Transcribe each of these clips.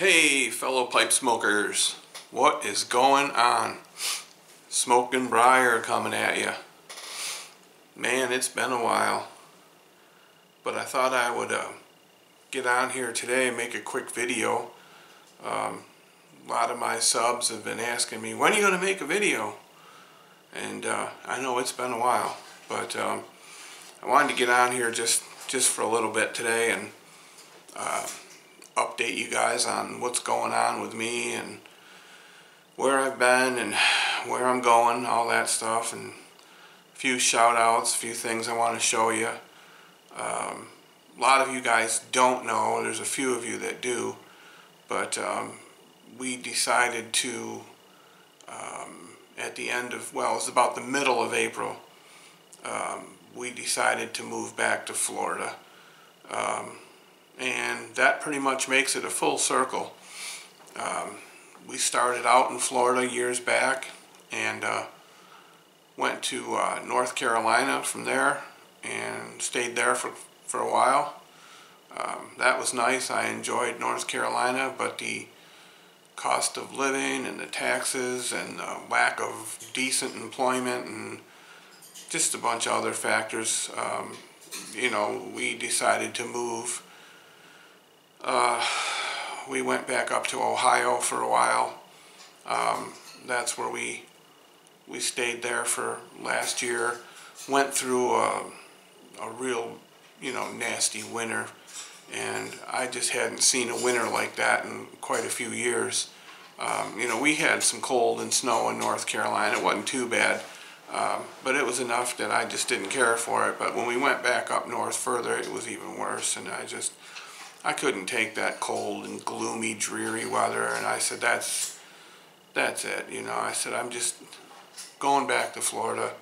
Hey, fellow pipe smokers, what is going on? Smoking Briar coming at you. Man, it's been a while. But I thought I would uh, get on here today and make a quick video. Um, a lot of my subs have been asking me, when are you going to make a video? And uh, I know it's been a while, but um, I wanted to get on here just, just for a little bit today and uh, update you guys on what's going on with me and where I've been and where I'm going, all that stuff, and a few shout outs, a few things I want to show you. Um, a lot of you guys don't know, there's a few of you that do, but um, we decided to, um, at the end of, well, it was about the middle of April, um, we decided to move back to Florida. Um, and that pretty much makes it a full circle. Um, we started out in Florida years back and uh, went to uh, North Carolina from there and stayed there for, for a while. Um, that was nice. I enjoyed North Carolina, but the cost of living and the taxes and the lack of decent employment and just a bunch of other factors, um, you know, we decided to move. Uh, we went back up to Ohio for a while. Um, that's where we we stayed there for last year. Went through a, a real, you know, nasty winter, and I just hadn't seen a winter like that in quite a few years. Um, you know, we had some cold and snow in North Carolina. It wasn't too bad, um, but it was enough that I just didn't care for it. But when we went back up north further, it was even worse, and I just I couldn't take that cold and gloomy, dreary weather, and I said, that's, that's it, you know. I said, I'm just going back to Florida.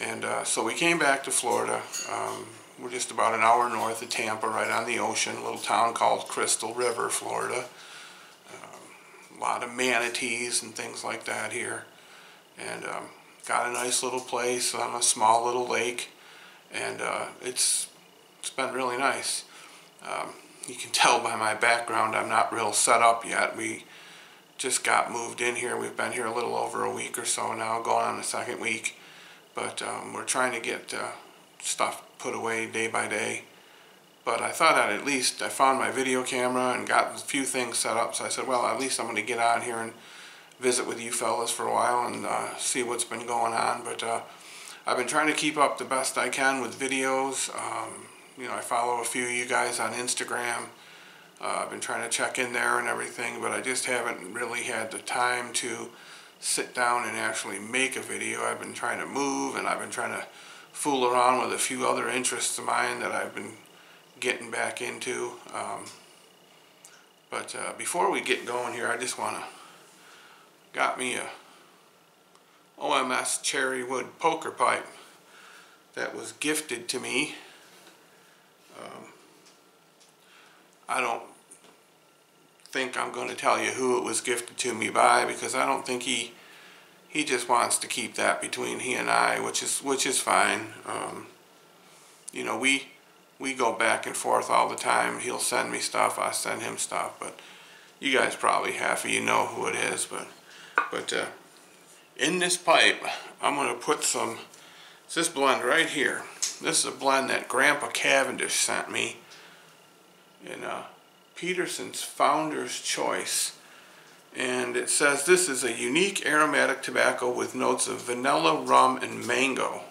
And uh, so we came back to Florida. Um, we're just about an hour north of Tampa, right on the ocean, a little town called Crystal River, Florida. Um, a lot of manatees and things like that here. And um, got a nice little place on a small little lake. And uh, it's, it's been really nice. Um, you can tell by my background I'm not real set up yet. We just got moved in here. We've been here a little over a week or so now, going on the second week. But um, we're trying to get uh, stuff put away day by day. But I thought I'd at least, I found my video camera and got a few things set up. So I said, well, at least I'm going to get on here and visit with you fellas for a while and uh, see what's been going on. But uh, I've been trying to keep up the best I can with videos. Um, you know, I follow a few of you guys on Instagram. Uh, I've been trying to check in there and everything, but I just haven't really had the time to sit down and actually make a video. I've been trying to move and I've been trying to fool around with a few other interests of mine that I've been getting back into. Um, but uh, before we get going here, I just want to, got me a OMS cherry wood poker pipe that was gifted to me um, I don't think I'm going to tell you who it was gifted to me by because I don't think he he just wants to keep that between he and I, which is which is fine. Um, you know, we we go back and forth all the time. He'll send me stuff, I send him stuff, but you guys probably half of you know who it is, but but uh, in this pipe, I'm going to put some. It's this blend right here. This is a blend that Grandpa Cavendish sent me in uh, Peterson's Founder's Choice. And it says this is a unique aromatic tobacco with notes of vanilla, rum, and mango.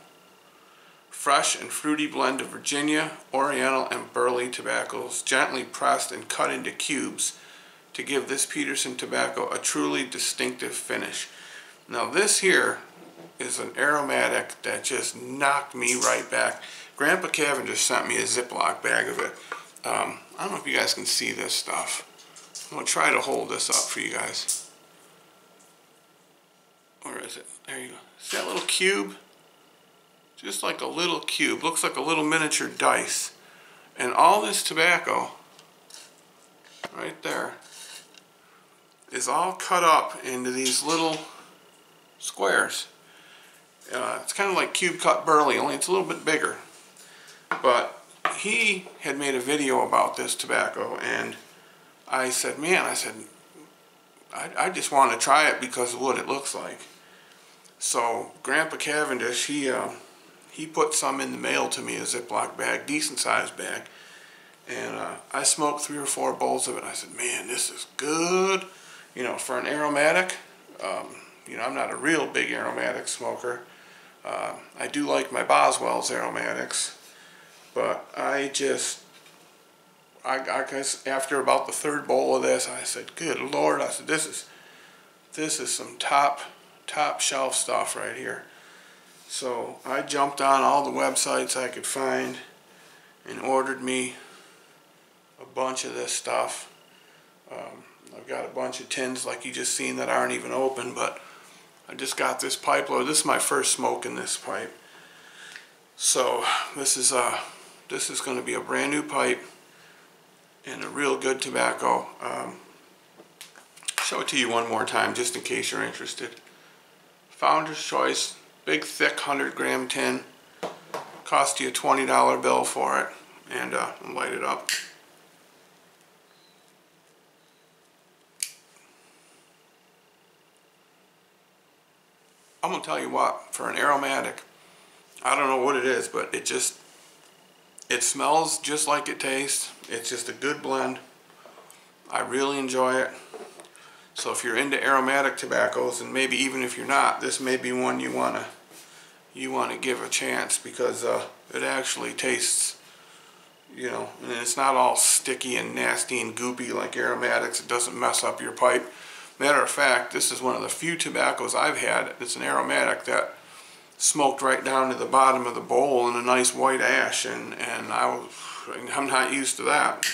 Fresh and fruity blend of Virginia, Oriental, and Burley tobaccos, gently pressed and cut into cubes to give this Peterson tobacco a truly distinctive finish. Now this here is an aromatic that just knocked me right back. Grandpa just sent me a Ziploc bag of it. Um, I don't know if you guys can see this stuff. I'm going to try to hold this up for you guys. Where is it? There you go. See that little cube? Just like a little cube. Looks like a little miniature dice. And all this tobacco, right there, is all cut up into these little squares. Uh, it's kind of like cube cut burley, only it's a little bit bigger. But he had made a video about this tobacco, and I said, man, I said, I, I just want to try it because of what it looks like. So Grandpa Cavendish, he uh, he put some in the mail to me, a Ziploc bag, decent sized bag. And uh, I smoked three or four bowls of it. I said, man, this is good. You know, for an aromatic, um, you know, I'm not a real big aromatic smoker. Uh, I do like my Boswell's aromatics, but I just, I, I guess after about the third bowl of this, I said, good Lord, I said, this is, this is some top, top shelf stuff right here. So I jumped on all the websites I could find and ordered me a bunch of this stuff. Um, I've got a bunch of tins like you just seen that aren't even open, but I just got this pipe load. This is my first smoke in this pipe. So this is a this is going to be a brand new pipe and a real good tobacco. Um, show it to you one more time just in case you're interested. Founder's Choice, big thick 100 gram tin. Cost you a $20 bill for it and uh, light it up. I'm gonna tell you what, for an aromatic, I don't know what it is, but it just, it smells just like it tastes. It's just a good blend. I really enjoy it. So if you're into aromatic tobaccos, and maybe even if you're not, this may be one you wanna you wanna give a chance because uh, it actually tastes, you know, and it's not all sticky and nasty and goopy like aromatics. It doesn't mess up your pipe. Matter of fact, this is one of the few tobaccos I've had. It's an aromatic that smoked right down to the bottom of the bowl in a nice white ash, and, and I was, I'm not used to that.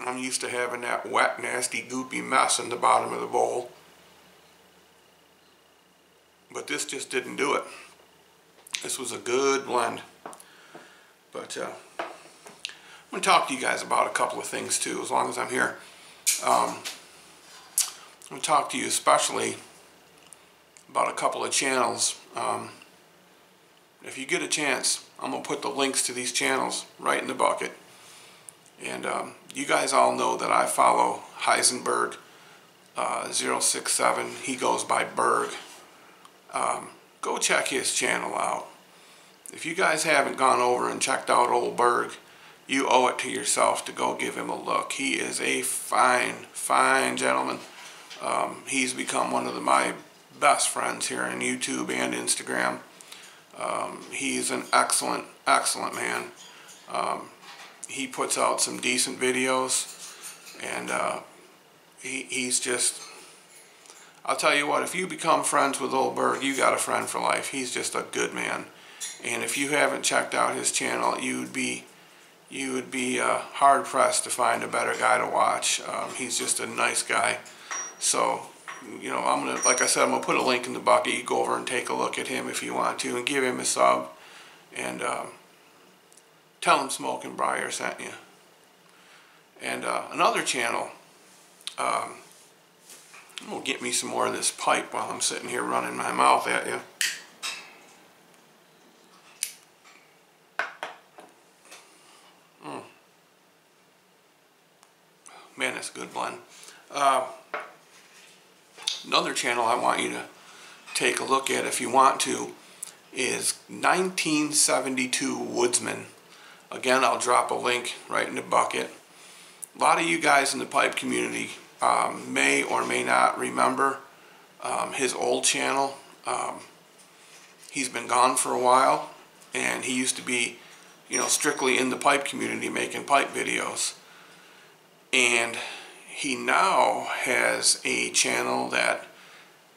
I'm used to having that wet, nasty, goopy mess in the bottom of the bowl. But this just didn't do it. This was a good blend. But uh, I'm going to talk to you guys about a couple of things too, as long as I'm here. Um, I'm going to talk to you especially about a couple of channels. Um, if you get a chance, I'm going to put the links to these channels right in the bucket. And um, you guys all know that I follow Heisenberg uh, 067. He goes by Berg. Um, go check his channel out. If you guys haven't gone over and checked out old Berg, you owe it to yourself to go give him a look. He is a fine, fine gentleman. Um, he's become one of the, my best friends here on YouTube and Instagram. Um, he's an excellent, excellent man. Um, he puts out some decent videos and uh, he, he's just, I'll tell you what, if you become friends with Old Berg, you got a friend for life. He's just a good man. And if you haven't checked out his channel, you'd be you would be uh, hard pressed to find a better guy to watch. Um, he's just a nice guy. So, you know, I'm gonna, like I said, I'm gonna put a link in the bucket. You go over and take a look at him if you want to, and give him a sub, and uh, tell him Smoking Briar sent you. And uh, another channel. Um, I'm gonna get me some more of this pipe while I'm sitting here running my mouth at you. Man, that's a good blend. Uh, another channel I want you to take a look at if you want to is 1972 Woodsman. Again, I'll drop a link right in the bucket. A lot of you guys in the pipe community um, may or may not remember um, his old channel. Um, he's been gone for a while and he used to be you know strictly in the pipe community making pipe videos and he now has a channel that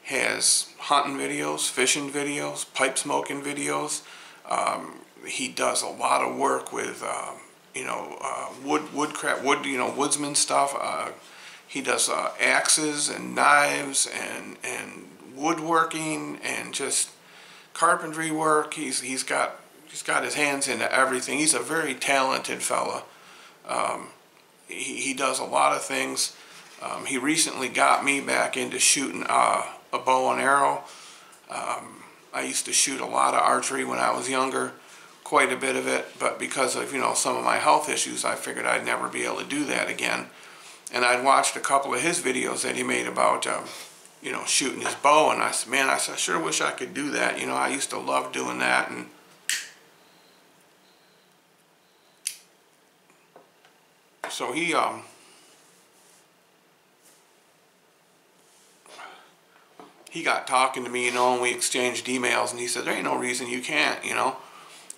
has hunting videos, fishing videos, pipe smoking videos. Um, he does a lot of work with, uh, you know, uh, wood, woodcraft, wood, you know, woodsman stuff. Uh, he does uh, axes and knives and and woodworking and just carpentry work. He's he's got he's got his hands into everything. He's a very talented fella. Um, he, he does a lot of things. Um, he recently got me back into shooting uh, a bow and arrow. Um, I used to shoot a lot of archery when I was younger. Quite a bit of it, but because of, you know, some of my health issues, I figured I'd never be able to do that again. And I'd watched a couple of his videos that he made about, um, you know, shooting his bow, and I said, man, I, said, I sure wish I could do that. You know, I used to love doing that, and so he, um, he got talking to me, you know, and we exchanged emails, and he said, there ain't no reason you can't, you know.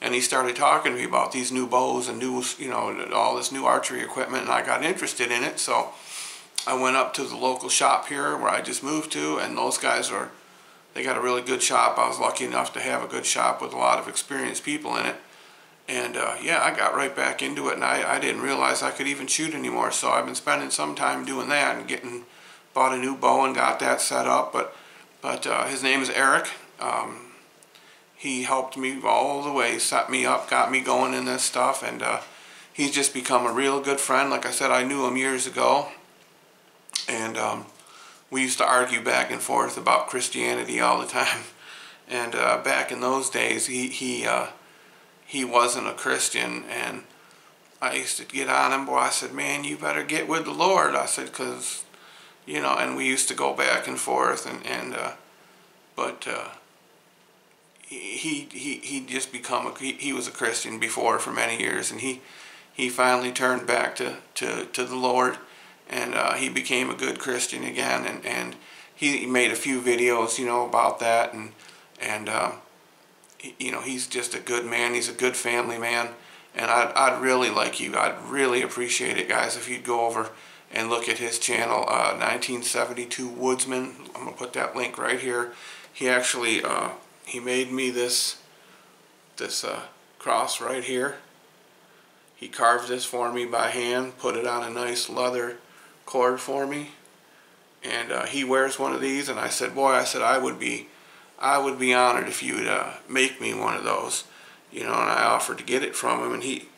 And he started talking to me about these new bows and new, you know, all this new archery equipment, and I got interested in it, so I went up to the local shop here where I just moved to, and those guys are, they got a really good shop. I was lucky enough to have a good shop with a lot of experienced people in it. And uh, yeah, I got right back into it, and I, I didn't realize I could even shoot anymore, so I've been spending some time doing that and getting, bought a new bow and got that set up, but but uh, his name is Eric. Um, he helped me all the way, set me up, got me going in this stuff, and uh, he's just become a real good friend. Like I said, I knew him years ago, and um, we used to argue back and forth about Christianity all the time. And uh, back in those days, he he uh, he wasn't a Christian, and I used to get on him. Boy, I said, "Man, you better get with the Lord." I said, "Cause you know, and we used to go back and forth, and and uh, but uh, he he he just become a he, he was a Christian before for many years, and he he finally turned back to to to the Lord, and uh, he became a good Christian again, and and he made a few videos, you know, about that, and and he, you know he's just a good man. He's a good family man, and I'd I'd really like you. I'd really appreciate it, guys, if you'd go over and look at his channel, uh, 1972 Woodsman. I'm gonna put that link right here. He actually uh, he made me this this uh, cross right here. He carved this for me by hand, put it on a nice leather cord for me, and uh, he wears one of these. And I said, boy, I said I would be I would be honored if you would uh, make me one of those, you know. And I offered to get it from him, and he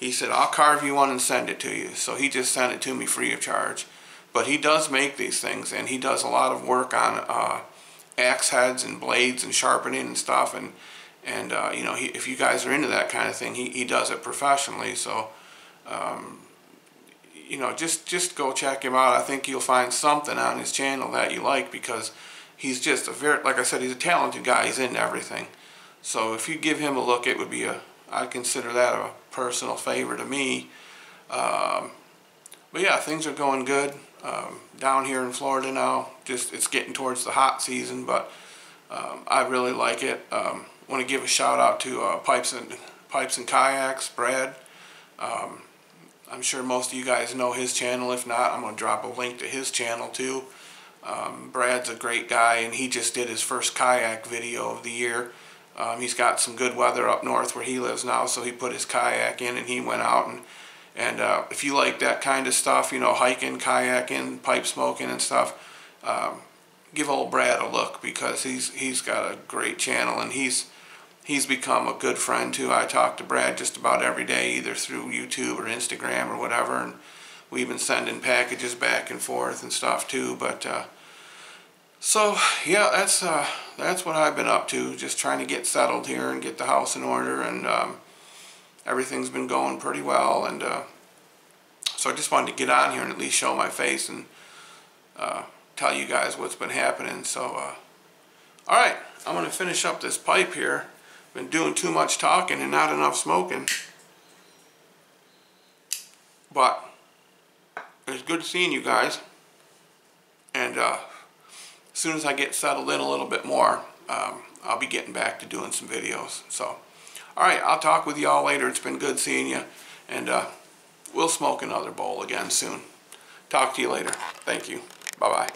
he said, I'll carve you one and send it to you. So he just sent it to me free of charge. But he does make these things, and he does a lot of work on uh, axe heads and blades and sharpening and stuff. And, and uh, you know, he, if you guys are into that kind of thing, he, he does it professionally. So, um, you know, just, just go check him out. I think you'll find something on his channel that you like because he's just a very, like I said, he's a talented guy. He's into everything. So if you give him a look, it would be a, I'd consider that a personal favor to me. Um, but yeah, things are going good um, down here in Florida now. Just it's getting towards the hot season, but um, I really like it. Um, Want to give a shout out to uh, Pipes and Pipes and Kayaks, Brad. Um, I'm sure most of you guys know his channel. If not, I'm going to drop a link to his channel too. Um, Brad's a great guy, and he just did his first kayak video of the year. Um, he's got some good weather up north where he lives now, so he put his kayak in and he went out and and uh, if you like that kind of stuff, you know, hiking, kayaking, pipe smoking and stuff, um, give old Brad a look because he's he's got a great channel and he's he's become a good friend too. I talk to Brad just about every day, either through YouTube or Instagram or whatever, and we've been sending packages back and forth and stuff too. But uh, so yeah, that's uh, that's what I've been up to. Just trying to get settled here and get the house in order, and um, everything's been going pretty well. And uh, so I just wanted to get on here and at least show my face and uh, tell you guys what's been happening. So uh, all right, I'm gonna finish up this pipe here. Been doing too much talking and not enough smoking, but it's good seeing you guys. And uh, as soon as I get settled in a little bit more, um, I'll be getting back to doing some videos. So, all right, I'll talk with y'all later. It's been good seeing you, and uh, we'll smoke another bowl again soon. Talk to you later. Thank you. Bye-bye.